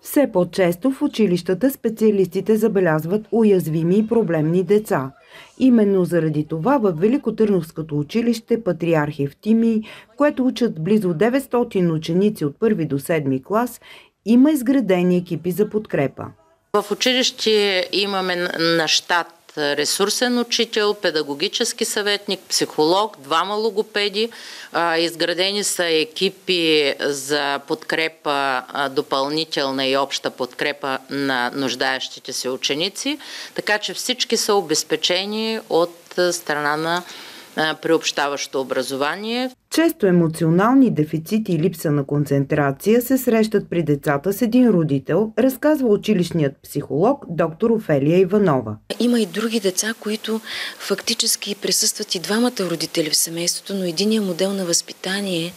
Все по-често в училищата специалистите забелязват уязвими и проблемни деца. Именно заради това в Великотърновското училище Патриарх Евтимий, което учат близо 900 ученици от първи до седми клас, има изградени екипи за подкрепа. В училище имаме на щат ресурсен учител, педагогически съветник, психолог, двама логопеди. Изградени са екипи за подкрепа, допълнителна и обща подкрепа на нуждаещите се ученици, така че всички са обезпечени от страна на приобщаващо образование. Често емоционални дефицити и липса на концентрация се срещат при децата с един родител, разказва училищният психолог доктор Офелия Иванова. Има и други деца, които фактически присъстват и двамата родители в семейството, но единия модел на възпитание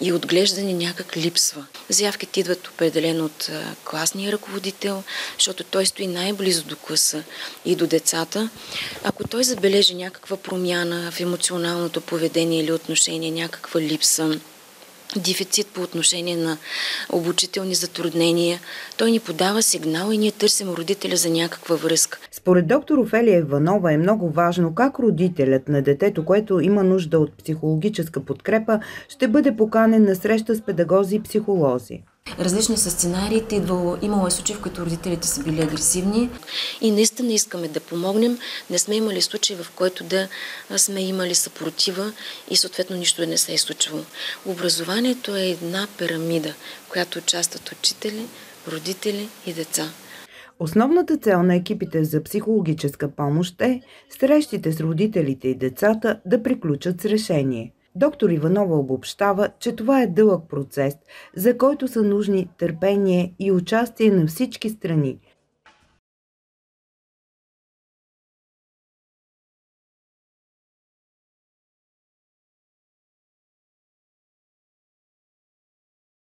и отглеждане някак липсва. Заявките идват определено от класния ръководител, защото той стои най-близо до класа и до децата. Ако той забележи някаква промяна в емоционалното поведение или отношение, някакъв някаква липса, дефицит по отношение на обучителни затруднения. Той ни подава сигнал и ние търсим родителя за някаква връзка. Според доктор Офелия Иванова е много важно как родителят на детето, което има нужда от психологическа подкрепа, ще бъде поканен на среща с педагози и психолози. Различни са сценариите, идвало, имало е случаи, в които родителите са били агресивни и наистина искаме да помогнем. Не сме имали случаи, в който да сме имали съпротива и съответно нищо да не се е случвало. Образованието е една пирамида, в която участват учители, родители и деца. Основната цел на екипите за психологическа помощ е срещите с родителите и децата да приключат с решение – Доктор Иванова обобщава, че това е дълъг процес, за който са нужни търпение и участие на всички страни –